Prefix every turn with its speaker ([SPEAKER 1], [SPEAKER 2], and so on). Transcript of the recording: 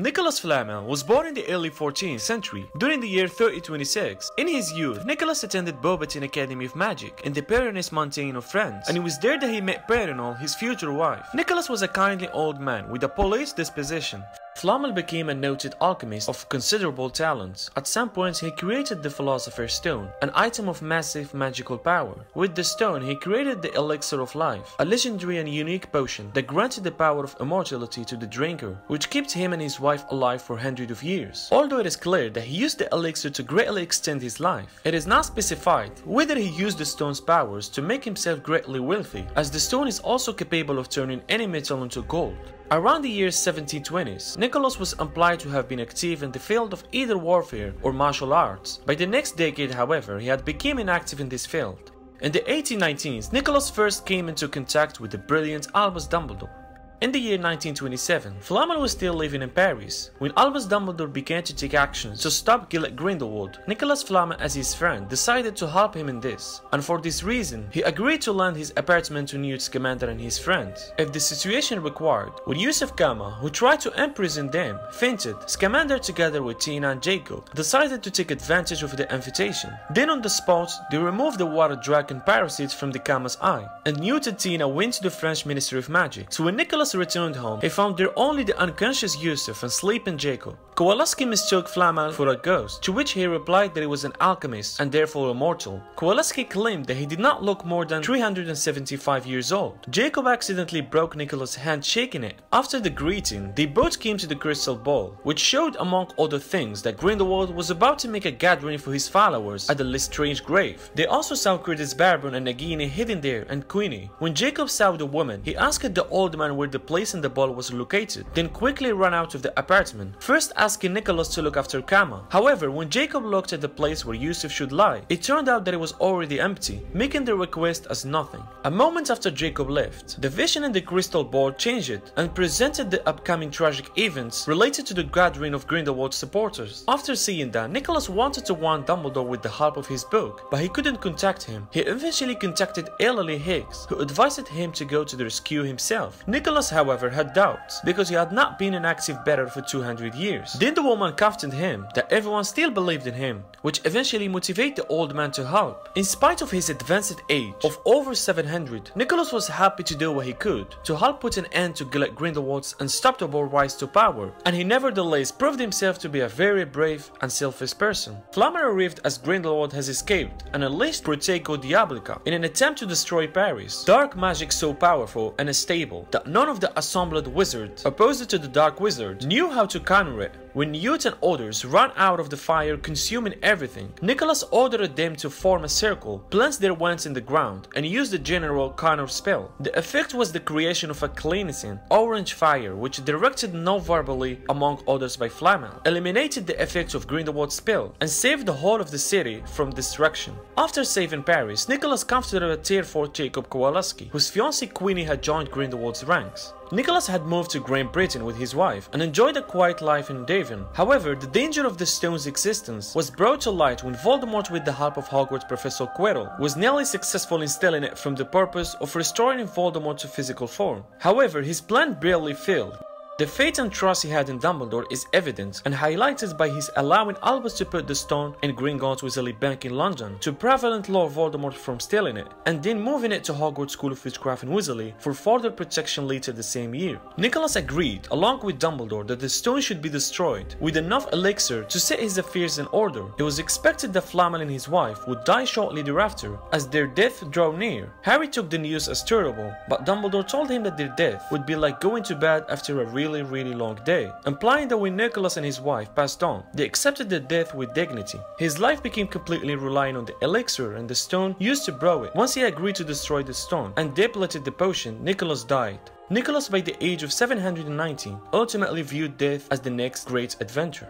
[SPEAKER 1] Nicolas Flamel was born in the early 14th century, during the year 3026. In his youth, Nicolas attended Beauxbatons Academy of Magic in the Pyrenees Mountain of France, and it was there that he met Perenelle, his future wife. Nicolas was a kindly old man with a polite disposition, Flamel became a noted alchemist of considerable talents. At some point, he created the Philosopher's Stone, an item of massive magical power. With the stone, he created the Elixir of Life, a legendary and unique potion that granted the power of immortality to the drinker, which kept him and his wife alive for hundreds of years. Although it is clear that he used the elixir to greatly extend his life, it is not specified whether he used the stone's powers to make himself greatly wealthy, as the stone is also capable of turning any metal into gold. Around the year 1720s, Nicolas was implied to have been active in the field of either warfare or martial arts. By the next decade, however, he had become inactive in this field. In the 1819s, Nicolas first came into contact with the brilliant Albus Dumbledore. In the year 1927, Flamel was still living in Paris when Albus Dumbledore began to take action to stop Gellert Grindelwald. Nicolas Flamel as his friend decided to help him in this, and for this reason, he agreed to lend his apartment to Newt Scamander and his friends. If the situation required, when Yusuf Kama, who tried to imprison them, fainted, Scamander together with Tina and Jacob decided to take advantage of the invitation. Then on the spot, they removed the water dragon parasites from the Kama's eye, and Newt and Tina went to the French Ministry of Magic. So when Nicolas returned home, he found there only the unconscious Yusuf and sleeping Jacob. Kowalski mistook Flamel for a ghost, to which he replied that he was an alchemist and therefore immortal. Kowalski claimed that he did not look more than 375 years old. Jacob accidentally broke Nicolas' hand shaking it. After the greeting, they both came to the crystal ball, which showed among other things that Grindelwald was about to make a gathering for his followers at the Lestrange grave. They also saw Credence Barebone and Nagini hidden there and Queenie. When Jacob saw the woman, he asked the old man where the place in the ball was located, then quickly ran out of the apartment, first asking Nicolas to look after Kama. However, when Jacob looked at the place where Yusuf should lie, it turned out that it was already empty, making the request as nothing. A moment after Jacob left, the vision in the crystal ball changed and presented the upcoming tragic events related to the gathering of Grindelwald's supporters. After seeing that, Nicolas wanted to warn Dumbledore with the help of his book, but he couldn't contact him. He eventually contacted Eulalie Hicks, who advised him to go to the rescue himself. Nicolas, however, had doubts, because he had not been an active better for 200 years. Then the woman comforted him that everyone still believed in him, which eventually motivated the old man to help. In spite of his advanced age of over 700, Nicolas was happy to do what he could to help put an end to Gellert Grindelwald's unstoppable rise to power, and he nevertheless proved himself to be a very brave and selfless person. Flamel arrived as Grindelwald has escaped and unleashed Protego Diabolica in an attempt to destroy Paris. Dark magic so powerful and stable that none of the assembled wizards opposed to the Dark Wizard knew how to counter it. When Newt and others ran out of the fire consuming everything, Nicolas ordered them to form a circle, plant their wands in the ground, and use the general counter spell. The effect was the creation of a cleansing, orange fire which directed non-verbally among others by Flamel, eliminated the effects of Grindelwald's spell, and saved the whole of the city from destruction. After saving Paris, Nicolas comforted a tear for Jacob Kowalski, whose fiancée Queenie had joined Grindelwald's ranks. Nicolas had moved to Great Britain with his wife and enjoyed a quiet life in Devon. However, the danger of the stone's existence was brought to light when Voldemort with the help of Hogwarts Professor Quirrell was nearly successful in stealing it from the purpose of restoring Voldemort to physical form. However, his plan barely failed. The faith and trust he had in Dumbledore is evident and highlighted by his allowing Albus to put the stone in Gringotts Wizarding Bank in London to prevent Lord Voldemort from stealing it, and then moving it to Hogwarts School of Witchcraft in Wizardry for further protection later the same year. Nicolas agreed, along with Dumbledore, that the stone should be destroyed, with enough elixir to set his affairs in order. It was expected that Flamel and his wife would die shortly thereafter, as their death drew near. Harry took the news as terrible, but Dumbledore told him that their death would be like going to bed after a real really, really long day, implying that when Nicolas and his wife passed on, they accepted their death with dignity. His life became completely reliant on the elixir and the stone used to brew it. Once he agreed to destroy the stone and depleted the potion, Nicolas died. Nicolas, by the age of 719, ultimately viewed death as the next great adventure.